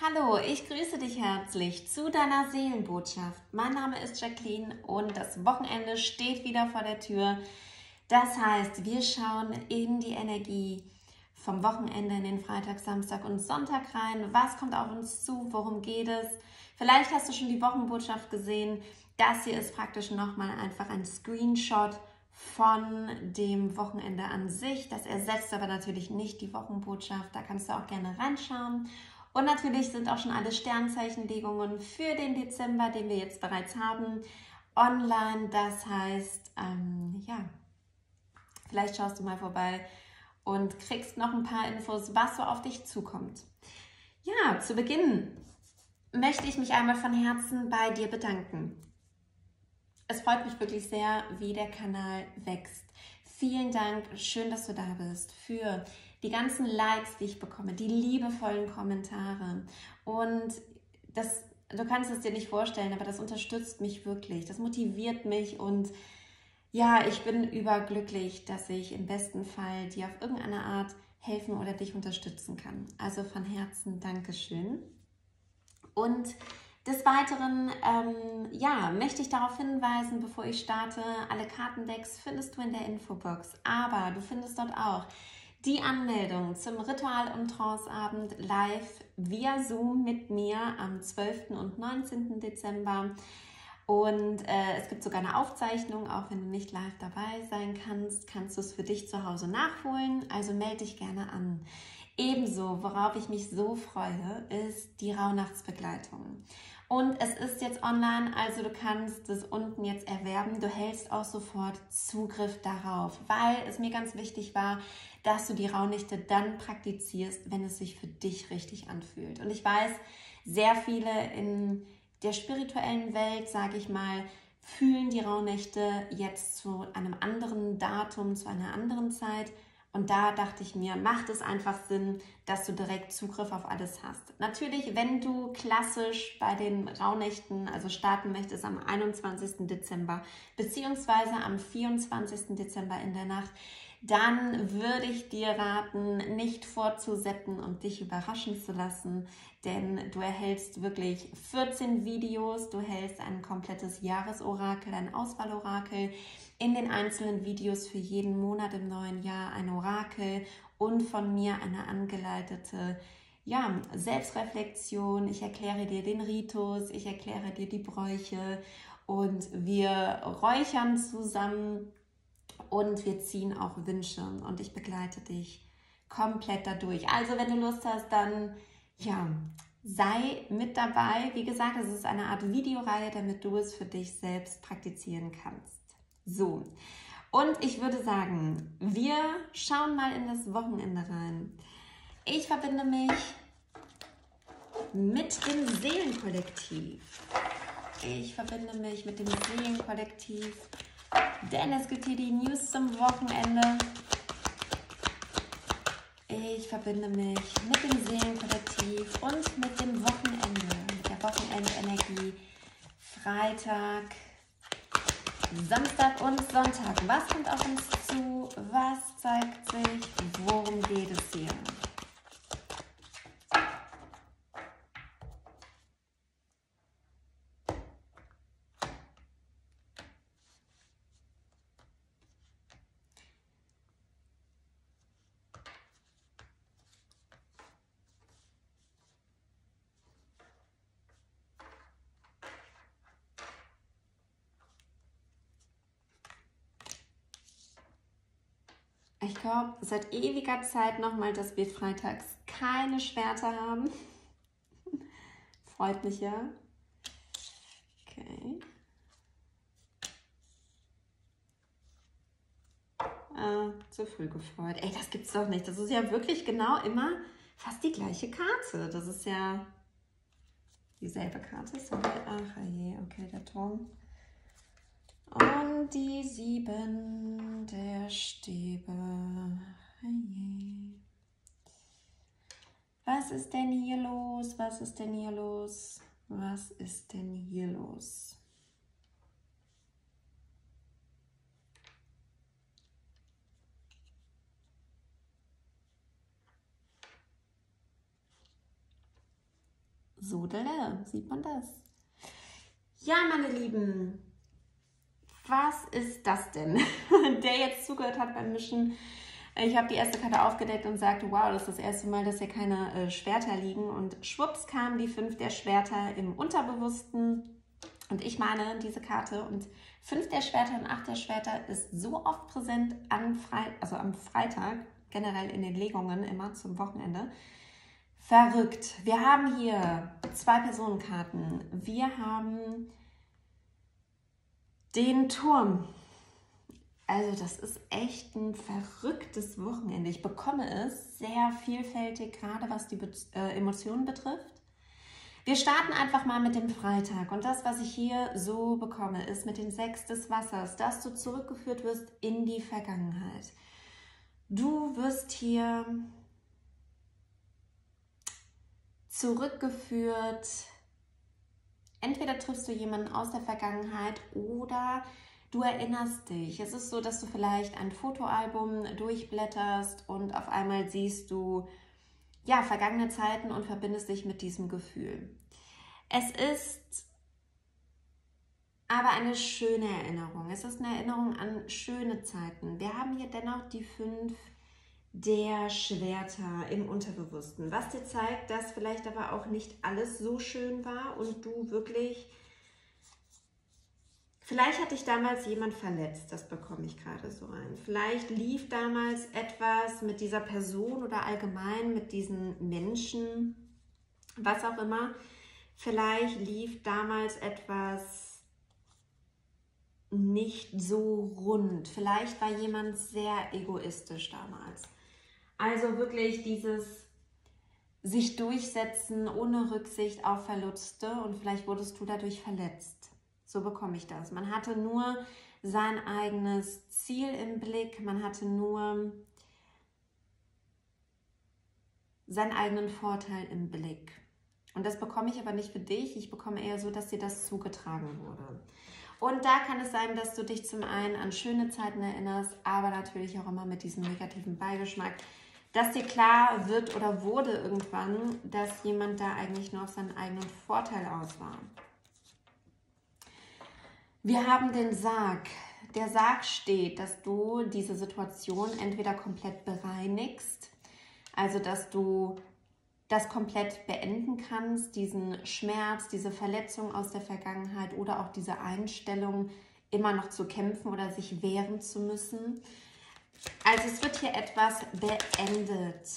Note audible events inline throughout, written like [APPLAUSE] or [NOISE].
Hallo, ich grüße dich herzlich zu deiner Seelenbotschaft. Mein Name ist Jacqueline und das Wochenende steht wieder vor der Tür. Das heißt, wir schauen in die Energie vom Wochenende in den Freitag, Samstag und Sonntag rein. Was kommt auf uns zu? Worum geht es? Vielleicht hast du schon die Wochenbotschaft gesehen. Das hier ist praktisch nochmal einfach ein Screenshot von dem Wochenende an sich. Das ersetzt aber natürlich nicht die Wochenbotschaft. Da kannst du auch gerne reinschauen. Und natürlich sind auch schon alle Sternzeichenlegungen für den Dezember, den wir jetzt bereits haben, online. Das heißt, ähm, ja, vielleicht schaust du mal vorbei und kriegst noch ein paar Infos, was so auf dich zukommt. Ja, zu Beginn möchte ich mich einmal von Herzen bei dir bedanken. Es freut mich wirklich sehr, wie der Kanal wächst. Vielen Dank, schön, dass du da bist für die ganzen Likes, die ich bekomme, die liebevollen Kommentare. Und das, du kannst es dir nicht vorstellen, aber das unterstützt mich wirklich. Das motiviert mich und ja, ich bin überglücklich, dass ich im besten Fall dir auf irgendeine Art helfen oder dich unterstützen kann. Also von Herzen Dankeschön. Und des Weiteren, ähm, ja, möchte ich darauf hinweisen, bevor ich starte, alle Kartendecks findest du in der Infobox. Aber du findest dort auch die Anmeldung zum Ritual- und Tranceabend live via Zoom mit mir am 12. und 19. Dezember. Und äh, es gibt sogar eine Aufzeichnung, auch wenn du nicht live dabei sein kannst, kannst du es für dich zu Hause nachholen. Also melde dich gerne an. Ebenso, worauf ich mich so freue, ist die Rauhnachtsbegleitung. Und es ist jetzt online, also du kannst es unten jetzt erwerben. Du hältst auch sofort Zugriff darauf, weil es mir ganz wichtig war, dass du die Rauhnächte dann praktizierst, wenn es sich für dich richtig anfühlt. Und ich weiß, sehr viele in der spirituellen Welt, sage ich mal, fühlen die Rauhnächte jetzt zu einem anderen Datum, zu einer anderen Zeit und da dachte ich mir, macht es einfach Sinn, dass du direkt Zugriff auf alles hast. Natürlich, wenn du klassisch bei den Rauhnächten, also starten möchtest am 21. Dezember beziehungsweise am 24. Dezember in der Nacht, dann würde ich dir raten, nicht vorzusetzen und dich überraschen zu lassen, denn du erhältst wirklich 14 Videos, du hältst ein komplettes Jahresorakel, ein Auswahlorakel in den einzelnen Videos für jeden Monat im neuen Jahr ein Orakel und von mir eine angeleitete ja, Selbstreflexion. Ich erkläre dir den Ritus, ich erkläre dir die Bräuche und wir räuchern zusammen und wir ziehen auch Wünsche und ich begleite dich komplett dadurch. Also wenn du Lust hast, dann ja, sei mit dabei. Wie gesagt, es ist eine Art Videoreihe, damit du es für dich selbst praktizieren kannst. So, und ich würde sagen, wir schauen mal in das Wochenende rein. Ich verbinde mich mit dem Seelenkollektiv. Ich verbinde mich mit dem Seelenkollektiv, denn es gibt hier die News zum Wochenende. Ich verbinde mich mit dem Seelenkollektiv und mit dem Wochenende, mit der Wochenendenergie. Freitag, Samstag und Sonntag. Was kommt auf uns zu? Was zeigt sich? Worum geht es hier? Ich glaube, seit ewiger Zeit nochmal, dass wir freitags keine Schwerter haben. [LAUGHS] Freut mich ja. Okay. Ah, zu früh gefreut. Ey, das gibt's doch nicht. Das ist ja wirklich genau immer fast die gleiche Karte. Das ist ja dieselbe Karte. Sorry. Ach je, okay, der Turm. Und die sieben der Stäbe. Was ist denn hier los? Was ist denn hier los? Was ist denn hier los? Sodele, sieht man das? Ja, meine Lieben, was ist das denn? [LAUGHS] Der jetzt zugehört hat beim Mischen. Ich habe die erste Karte aufgedeckt und sagte, wow, das ist das erste Mal, dass hier keine äh, Schwerter liegen. Und schwupps kam die fünf der Schwerter im Unterbewussten. Und ich meine diese Karte und fünf der Schwerter und acht der Schwerter ist so oft präsent an Fre also am Freitag, generell in den Legungen immer zum Wochenende. Verrückt. Wir haben hier zwei Personenkarten. Wir haben den Turm. Also das ist echt ein verrücktes Wochenende. Ich bekomme es sehr vielfältig, gerade was die Be äh, Emotionen betrifft. Wir starten einfach mal mit dem Freitag. Und das, was ich hier so bekomme, ist mit dem Sechs des Wassers, dass du zurückgeführt wirst in die Vergangenheit. Du wirst hier zurückgeführt entweder triffst du jemanden aus der Vergangenheit oder du erinnerst dich. Es ist so, dass du vielleicht ein Fotoalbum durchblätterst und auf einmal siehst du ja vergangene Zeiten und verbindest dich mit diesem Gefühl. Es ist aber eine schöne Erinnerung. Es ist eine Erinnerung an schöne Zeiten. Wir haben hier dennoch die fünf der Schwerter im Unterbewussten, was dir zeigt, dass vielleicht aber auch nicht alles so schön war und du wirklich, vielleicht hat dich damals jemand verletzt, das bekomme ich gerade so ein. Vielleicht lief damals etwas mit dieser Person oder allgemein mit diesen Menschen, was auch immer. Vielleicht lief damals etwas nicht so rund. Vielleicht war jemand sehr egoistisch damals. Also wirklich dieses sich durchsetzen ohne Rücksicht auf Verluste und vielleicht wurdest du dadurch verletzt. So bekomme ich das. Man hatte nur sein eigenes Ziel im Blick, man hatte nur seinen eigenen Vorteil im Blick. Und das bekomme ich aber nicht für dich, ich bekomme eher so, dass dir das zugetragen wurde. Und da kann es sein, dass du dich zum einen an schöne Zeiten erinnerst, aber natürlich auch immer mit diesem negativen Beigeschmack, dass dir klar wird oder wurde irgendwann, dass jemand da eigentlich nur auf seinen eigenen Vorteil aus war. Wir haben den Sarg. Der Sarg steht, dass du diese Situation entweder komplett bereinigst, also dass du das komplett beenden kannst, diesen Schmerz, diese Verletzung aus der Vergangenheit oder auch diese Einstellung, immer noch zu kämpfen oder sich wehren zu müssen. Also es wird hier etwas beendet.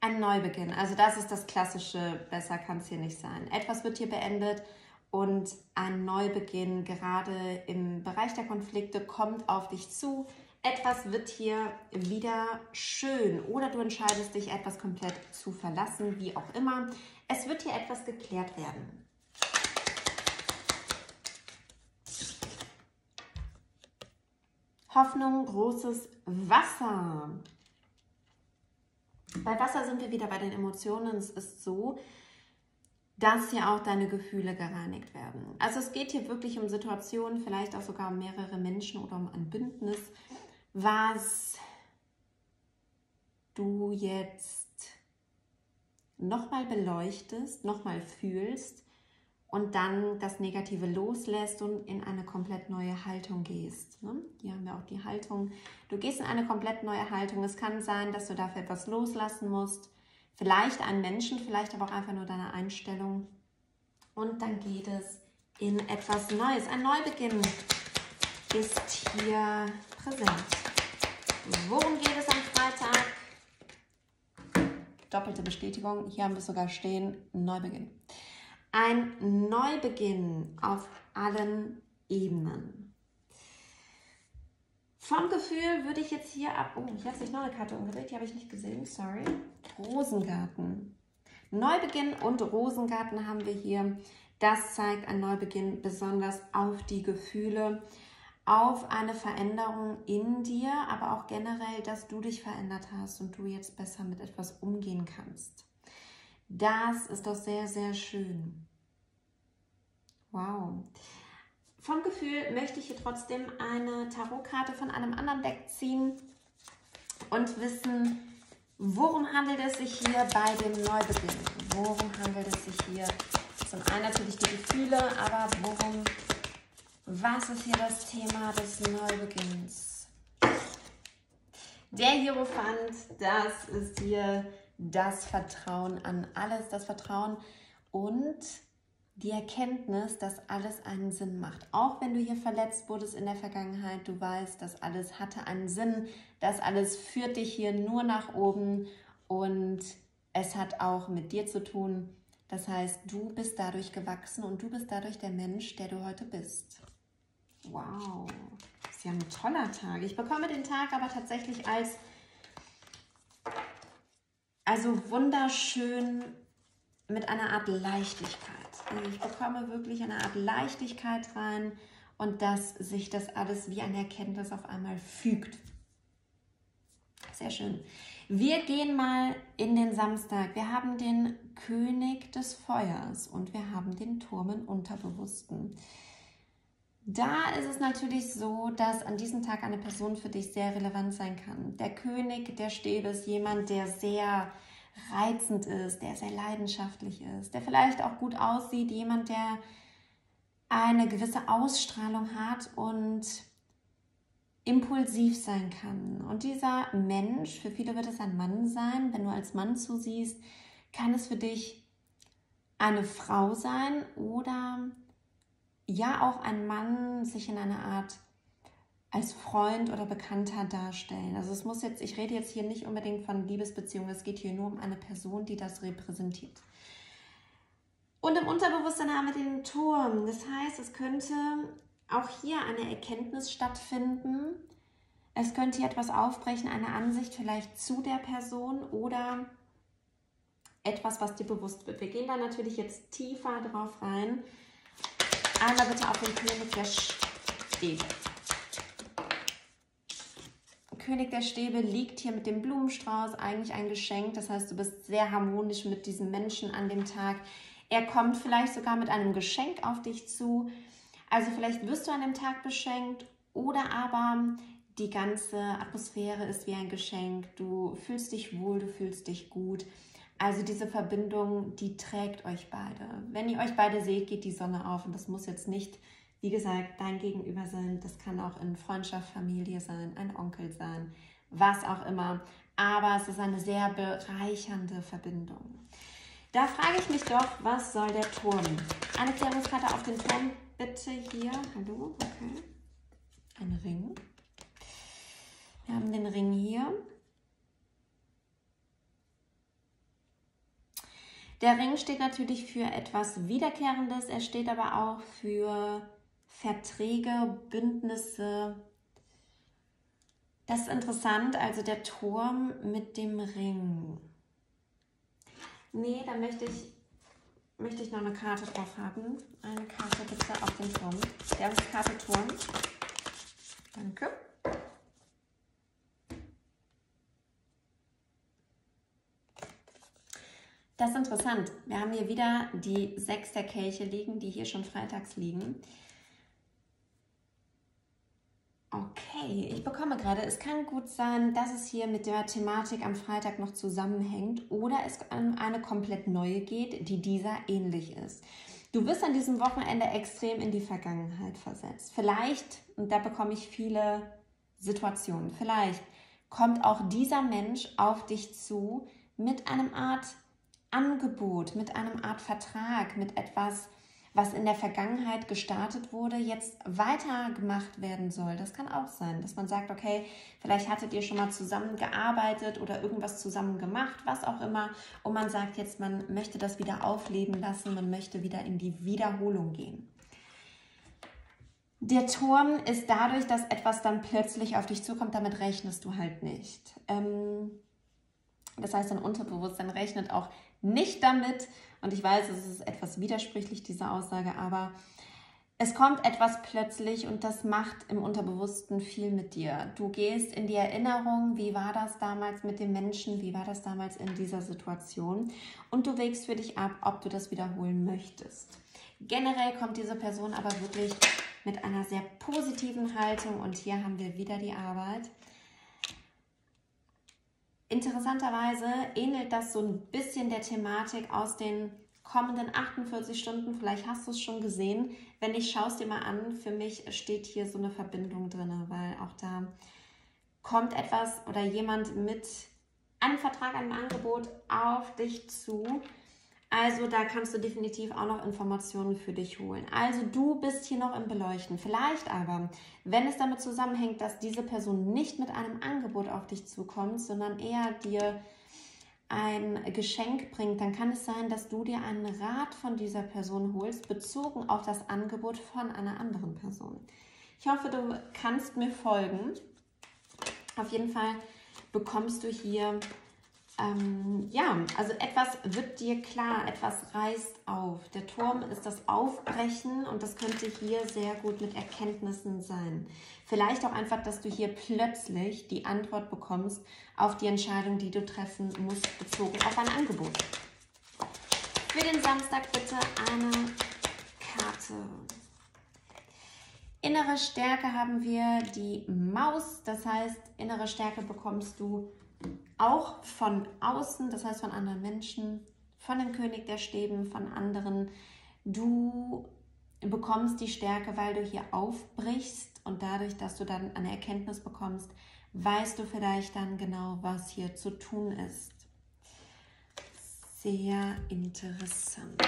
Ein Neubeginn. Also das ist das Klassische, besser kann es hier nicht sein. Etwas wird hier beendet und ein Neubeginn, gerade im Bereich der Konflikte, kommt auf dich zu. Etwas wird hier wieder schön oder du entscheidest dich, etwas komplett zu verlassen, wie auch immer. Es wird hier etwas geklärt werden. Hoffnung, großes Wasser. Bei Wasser sind wir wieder bei den Emotionen. Es ist so, dass hier auch deine Gefühle gereinigt werden. Also es geht hier wirklich um Situationen, vielleicht auch sogar um mehrere Menschen oder um ein Bündnis, was du jetzt nochmal beleuchtest, nochmal fühlst und dann das Negative loslässt und in eine komplett neue Haltung gehst. Ne? Hier haben wir auch die Haltung. Du gehst in eine komplett neue Haltung. Es kann sein, dass du dafür etwas loslassen musst. Vielleicht einen Menschen, vielleicht aber auch einfach nur deine Einstellung. Und dann geht es in etwas Neues. Ein Neubeginn ist hier präsent. Worum geht es am Freitag? Doppelte Bestätigung. Hier haben wir sogar stehen. Neubeginn. Ein Neubeginn auf allen Ebenen. Vom Gefühl würde ich jetzt hier ab. Oh, ich habe sich noch eine Karte umgedreht, die habe ich nicht gesehen, sorry. Rosengarten. Neubeginn und Rosengarten haben wir hier. Das zeigt ein Neubeginn besonders auf die Gefühle, auf eine Veränderung in dir, aber auch generell, dass du dich verändert hast und du jetzt besser mit etwas umgehen kannst. Das ist doch sehr, sehr schön. Wow. Vom Gefühl möchte ich hier trotzdem eine Tarotkarte von einem anderen Deck ziehen und wissen, worum handelt es sich hier bei dem Neubeginn. worum handelt es sich hier? Zum einen natürlich die Gefühle, aber worum, was ist hier das Thema des Neubeginns? Der Hierophant, das ist hier das Vertrauen an alles, das Vertrauen und die Erkenntnis, dass alles einen Sinn macht. Auch wenn du hier verletzt wurdest in der Vergangenheit, du weißt, dass alles hatte einen Sinn, dass alles führt dich hier nur nach oben und es hat auch mit dir zu tun. Das heißt, du bist dadurch gewachsen und du bist dadurch der Mensch, der du heute bist. Wow, das ist ja ein toller Tag. Ich bekomme den Tag aber tatsächlich als also wunderschön mit einer Art Leichtigkeit. Ich bekomme wirklich eine Art Leichtigkeit rein und dass sich das alles wie eine Erkenntnis auf einmal fügt. Sehr schön. Wir gehen mal in den Samstag. Wir haben den König des Feuers und wir haben den Turm im Unterbewussten. Da ist es natürlich so, dass an diesem Tag eine Person für dich sehr relevant sein kann. Der König der Stäbe ist jemand, der sehr reizend ist, der sehr leidenschaftlich ist, der vielleicht auch gut aussieht, jemand, der eine gewisse Ausstrahlung hat und impulsiv sein kann. Und dieser Mensch, für viele wird es ein Mann sein, wenn du als Mann zusiehst, kann es für dich eine Frau sein oder ja auch ein Mann sich in einer Art als Freund oder Bekannter darstellen. Also es muss jetzt, ich rede jetzt hier nicht unbedingt von Liebesbeziehungen, es geht hier nur um eine Person, die das repräsentiert. Und im Unterbewusstsein haben wir den Turm. Das heißt, es könnte auch hier eine Erkenntnis stattfinden. Es könnte hier etwas aufbrechen, eine Ansicht vielleicht zu der Person oder etwas, was dir bewusst wird. Wir gehen da natürlich jetzt tiefer drauf rein. Einmal bitte auf den König der Stäbe. König der Stäbe liegt hier mit dem Blumenstrauß, eigentlich ein Geschenk. Das heißt, du bist sehr harmonisch mit diesem Menschen an dem Tag. Er kommt vielleicht sogar mit einem Geschenk auf dich zu. Also vielleicht wirst du an dem Tag beschenkt oder aber die ganze Atmosphäre ist wie ein Geschenk. Du fühlst dich wohl, du fühlst dich gut. Also diese Verbindung, die trägt euch beide. Wenn ihr euch beide seht, geht die Sonne auf und das muss jetzt nicht wie gesagt, dein Gegenüber sein. Das kann auch in Freundschaft, Familie sein, ein Onkel sein, was auch immer. Aber es ist eine sehr bereichernde Verbindung. Da frage ich mich doch, was soll der Turm? Eine Klärungskarte auf den Turm, bitte hier. Hallo, okay. Ein Ring. Wir haben den Ring hier. Der Ring steht natürlich für etwas Wiederkehrendes, er steht aber auch für Verträge, Bündnisse. Das ist interessant, also der Turm mit dem Ring. Nee, da möchte ich, möchte ich noch eine Karte drauf haben. Eine Karte bitte auf den Turm. Der Karte Turm. Danke. Das ist interessant. Wir haben hier wieder die sechs der Kelche liegen, die hier schon freitags liegen. Okay, ich bekomme gerade, es kann gut sein, dass es hier mit der Thematik am Freitag noch zusammenhängt oder es an eine komplett neue geht, die dieser ähnlich ist. Du wirst an diesem Wochenende extrem in die Vergangenheit versetzt. Vielleicht, und da bekomme ich viele Situationen, vielleicht kommt auch dieser Mensch auf dich zu mit einem Art Angebot, mit einem Art Vertrag, mit etwas, was in der Vergangenheit gestartet wurde, jetzt weitergemacht werden soll. Das kann auch sein, dass man sagt, okay, vielleicht hattet ihr schon mal zusammengearbeitet oder irgendwas zusammen gemacht, was auch immer. Und man sagt jetzt, man möchte das wieder aufleben lassen, man möchte wieder in die Wiederholung gehen. Der Turm ist dadurch, dass etwas dann plötzlich auf dich zukommt, damit rechnest du halt nicht. Ähm, das heißt, dein Unterbewusstsein rechnet auch nicht damit, und ich weiß, es ist etwas widersprüchlich, diese Aussage, aber es kommt etwas plötzlich und das macht im Unterbewussten viel mit dir. Du gehst in die Erinnerung, wie war das damals mit dem Menschen, wie war das damals in dieser Situation und du wägst für dich ab, ob du das wiederholen möchtest. Generell kommt diese Person aber wirklich mit einer sehr positiven Haltung und hier haben wir wieder die Arbeit. Interessanterweise ähnelt das so ein bisschen der Thematik aus den kommenden 48 Stunden. Vielleicht hast du es schon gesehen. Wenn nicht, schau es dir mal an. Für mich steht hier so eine Verbindung drin, weil auch da kommt etwas oder jemand mit einem Vertrag, einem Angebot auf dich zu. Also da kannst du definitiv auch noch Informationen für dich holen. Also du bist hier noch im Beleuchten. Vielleicht aber, wenn es damit zusammenhängt, dass diese Person nicht mit einem Angebot auf dich zukommt, sondern eher dir ein Geschenk bringt, dann kann es sein, dass du dir einen Rat von dieser Person holst, bezogen auf das Angebot von einer anderen Person. Ich hoffe, du kannst mir folgen. Auf jeden Fall bekommst du hier, ähm, ja, also etwas wird dir klar, etwas reißt auf. Der Turm ist das Aufbrechen und das könnte hier sehr gut mit Erkenntnissen sein. Vielleicht auch einfach, dass du hier plötzlich die Antwort bekommst auf die Entscheidung, die du treffen musst, bezogen auf ein Angebot. Für den Samstag bitte eine Karte. Innere Stärke haben wir die Maus, das heißt, innere Stärke bekommst du auch von außen, das heißt von anderen Menschen, von dem König der Stäben, von anderen. Du bekommst die Stärke, weil du hier aufbrichst und dadurch, dass du dann eine Erkenntnis bekommst, weißt du vielleicht dann genau, was hier zu tun ist. Sehr interessant.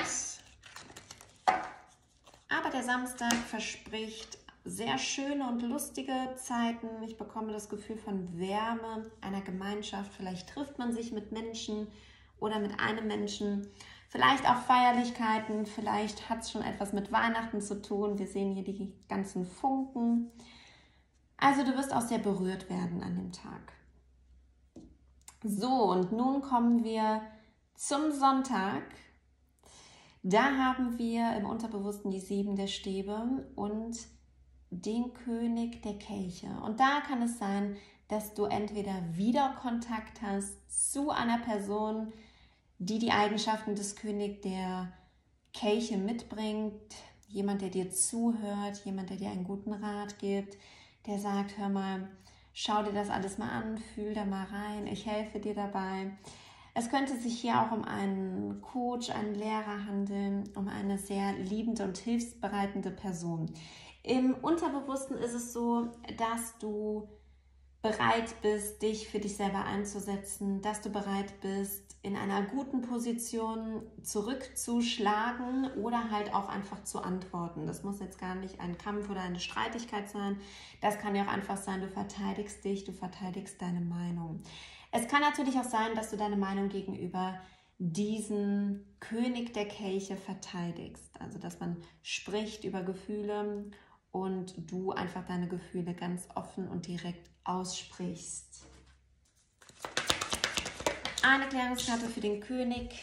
Aber der Samstag verspricht sehr schöne und lustige Zeiten. Ich bekomme das Gefühl von Wärme einer Gemeinschaft. Vielleicht trifft man sich mit Menschen oder mit einem Menschen. Vielleicht auch Feierlichkeiten. Vielleicht hat es schon etwas mit Weihnachten zu tun. Wir sehen hier die ganzen Funken. Also du wirst auch sehr berührt werden an dem Tag. So, und nun kommen wir zum Sonntag. Da haben wir im Unterbewussten die sieben der Stäbe und den König der Kelche. Und da kann es sein, dass du entweder wieder Kontakt hast zu einer Person, die die Eigenschaften des König der Kelche mitbringt, jemand, der dir zuhört, jemand, der dir einen guten Rat gibt, der sagt, hör mal, schau dir das alles mal an, fühl da mal rein, ich helfe dir dabei. Es könnte sich hier auch um einen Coach, einen Lehrer handeln, um eine sehr liebende und hilfsbereitende Person. Im Unterbewussten ist es so, dass du bereit bist, dich für dich selber einzusetzen, dass du bereit bist, in einer guten Position zurückzuschlagen oder halt auch einfach zu antworten. Das muss jetzt gar nicht ein Kampf oder eine Streitigkeit sein. Das kann ja auch einfach sein, du verteidigst dich, du verteidigst deine Meinung. Es kann natürlich auch sein, dass du deine Meinung gegenüber diesen König der Kelche verteidigst. Also, dass man spricht über Gefühle und du einfach deine Gefühle ganz offen und direkt aussprichst. Eine Klärungskarte für den König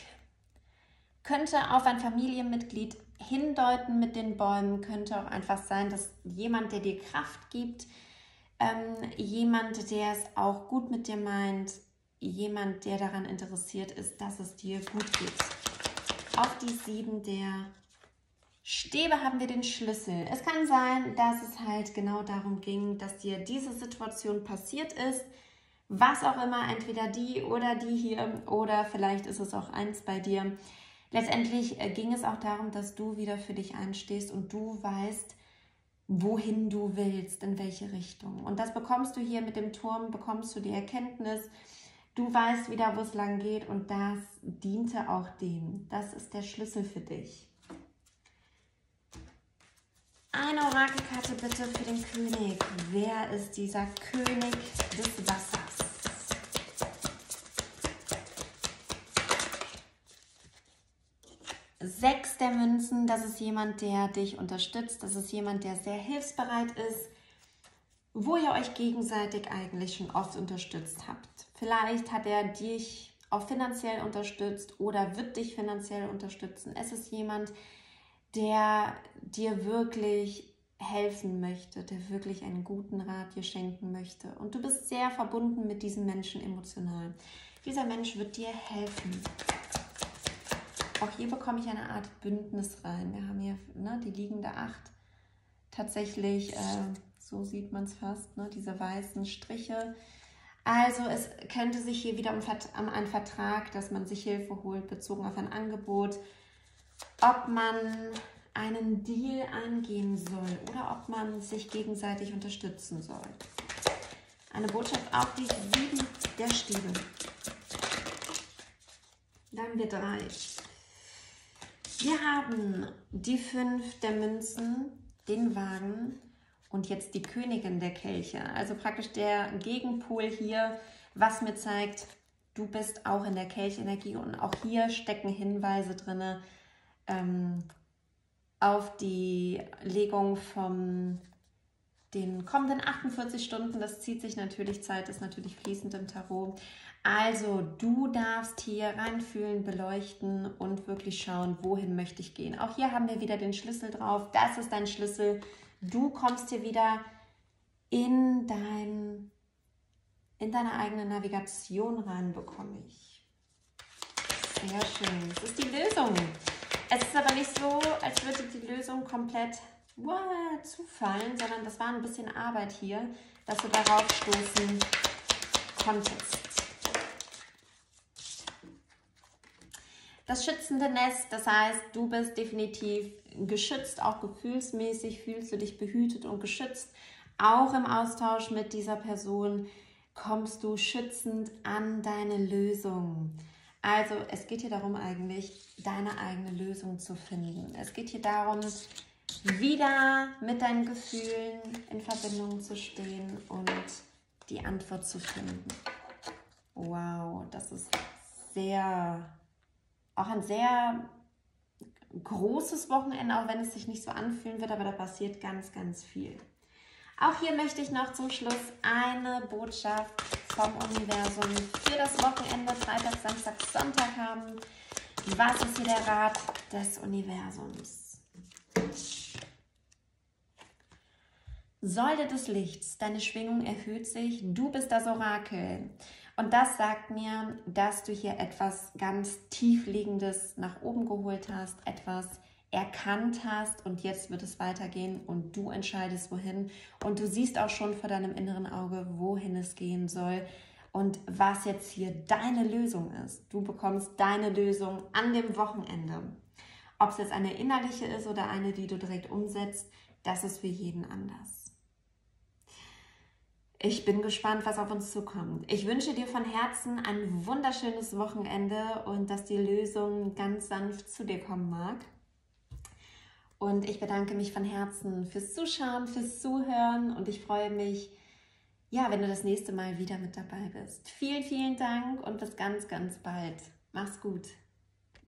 könnte auf ein Familienmitglied hindeuten mit den Bäumen, könnte auch einfach sein, dass jemand, der dir Kraft gibt, ähm, jemand, der es auch gut mit dir meint, jemand, der daran interessiert ist, dass es dir gut geht. Auf die sieben der Stäbe haben wir den Schlüssel. Es kann sein, dass es halt genau darum ging, dass dir diese Situation passiert ist. Was auch immer, entweder die oder die hier oder vielleicht ist es auch eins bei dir. Letztendlich äh, ging es auch darum, dass du wieder für dich einstehst und du weißt, wohin du willst, in welche Richtung. Und das bekommst du hier mit dem Turm, bekommst du die Erkenntnis. Du weißt wieder, wo es lang geht und das diente auch dem. Das ist der Schlüssel für dich. Eine Orakelkarte bitte für den König. Wer ist dieser König des Wassers? Sechs der Münzen, das ist jemand, der dich unterstützt. Das ist jemand, der sehr hilfsbereit ist, wo ihr euch gegenseitig eigentlich schon oft unterstützt habt. Vielleicht hat er dich auch finanziell unterstützt oder wird dich finanziell unterstützen. Es ist jemand, der der dir wirklich helfen möchte, der wirklich einen guten Rat dir schenken möchte. Und du bist sehr verbunden mit diesem Menschen emotional. Dieser Mensch wird dir helfen. Auch hier bekomme ich eine Art Bündnis rein. Wir haben hier ne, die liegende Acht. Tatsächlich, äh, so sieht man es fast, ne, diese weißen Striche. Also es könnte sich hier wieder um, um einen Vertrag, dass man sich Hilfe holt, bezogen auf ein Angebot, ob man einen Deal eingehen soll oder ob man sich gegenseitig unterstützen soll. Eine Botschaft auf die sieben der Stiebe. Dann haben wir drei. Wir haben die fünf der Münzen, den Wagen und jetzt die Königin der Kelche. Also praktisch der Gegenpol hier, was mir zeigt, du bist auch in der Kelchenergie und auch hier stecken Hinweise drin ähm, auf die Legung vom den kommenden 48 Stunden. Das zieht sich natürlich, Zeit ist natürlich fließend im Tarot. Also du darfst hier reinfühlen, beleuchten und wirklich schauen, wohin möchte ich gehen. Auch hier haben wir wieder den Schlüssel drauf. Das ist dein Schlüssel. Du kommst hier wieder in, dein, in deine eigene Navigation rein, bekomme ich. Sehr schön. Das ist die Lösung. Es ist aber nicht so, als würde die Lösung komplett wow, zufallen, sondern das war ein bisschen Arbeit hier, dass du darauf stoßen konntest. Das schützende Nest, das heißt, du bist definitiv geschützt, auch gefühlsmäßig fühlst du dich behütet und geschützt. Auch im Austausch mit dieser Person kommst du schützend an deine Lösung. Also es geht hier darum eigentlich, deine eigene Lösung zu finden. Es geht hier darum, wieder mit deinen Gefühlen in Verbindung zu stehen und die Antwort zu finden. Wow, das ist sehr, auch ein sehr großes Wochenende, auch wenn es sich nicht so anfühlen wird, aber da passiert ganz, ganz viel. Auch hier möchte ich noch zum Schluss eine Botschaft vom Universum für das Wochenende, Freitag, Samstag, Sonntag haben. Was ist hier der Rat des Universums? Säule des Lichts, deine Schwingung erhöht sich, du bist das Orakel. Und das sagt mir, dass du hier etwas ganz tiefliegendes nach oben geholt hast, etwas erkannt hast und jetzt wird es weitergehen und du entscheidest wohin und du siehst auch schon vor deinem inneren Auge, wohin es gehen soll und was jetzt hier deine Lösung ist. Du bekommst deine Lösung an dem Wochenende. Ob es jetzt eine innerliche ist oder eine, die du direkt umsetzt, das ist für jeden anders. Ich bin gespannt, was auf uns zukommt. Ich wünsche dir von Herzen ein wunderschönes Wochenende und dass die Lösung ganz sanft zu dir kommen mag. Und ich bedanke mich von Herzen fürs Zuschauen, fürs Zuhören und ich freue mich, ja, wenn du das nächste Mal wieder mit dabei bist. Vielen, vielen Dank und bis ganz, ganz bald. Mach's gut.